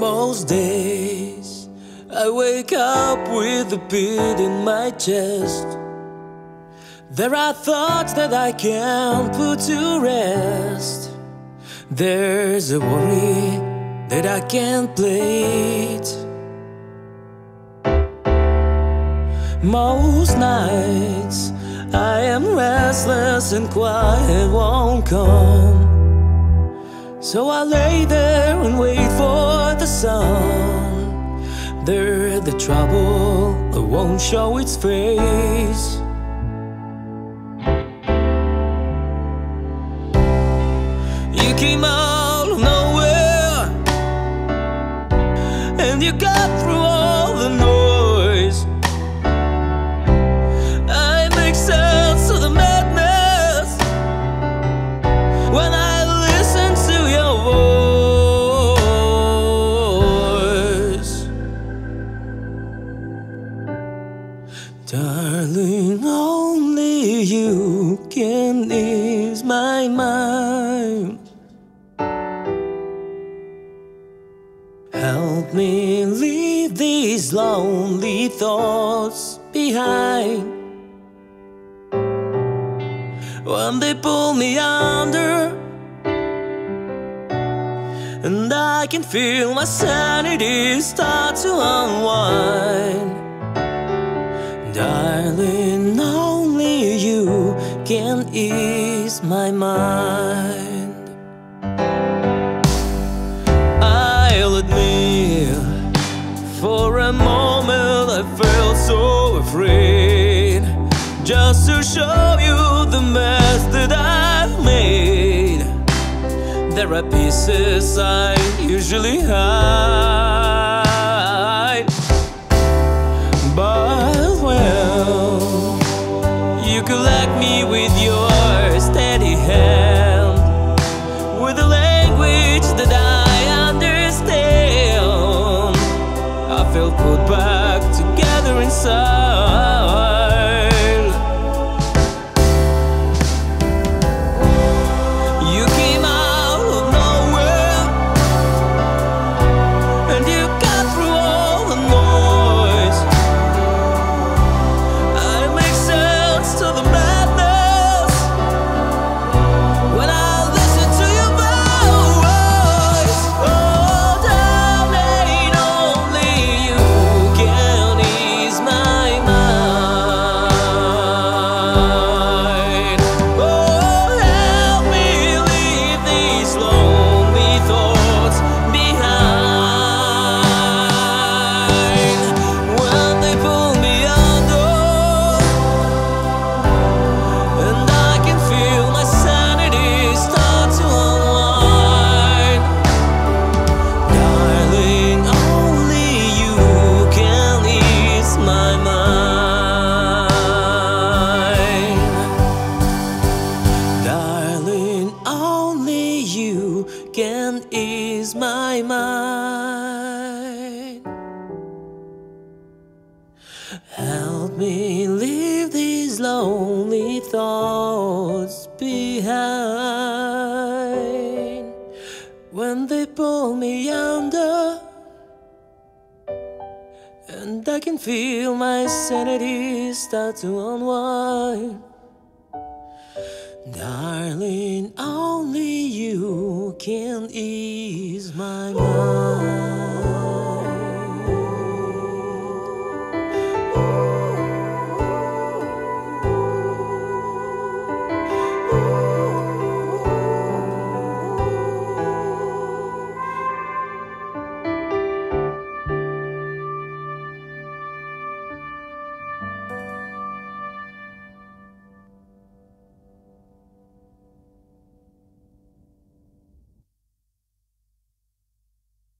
Most days I wake up with a beat in my chest. There are thoughts that I can't put to rest. There's a worry that I can't plate. Most nights I am restless and quiet won't come. So I lay there and wait for the sun. There, the trouble won't show its face. You came out of nowhere, and you got through can ease my mind. Help me leave these lonely thoughts behind. When they pull me under, and I can feel my sanity start to unwind. Darling, you can ease my mind. I'll admit, for a moment I felt so afraid. Just to show you the mess that I've made. There are pieces I usually hide. My mind. Help me leave these lonely thoughts behind when they pull me under. And I can feel my sanity start to unwind. Darling, only you can ease my mind.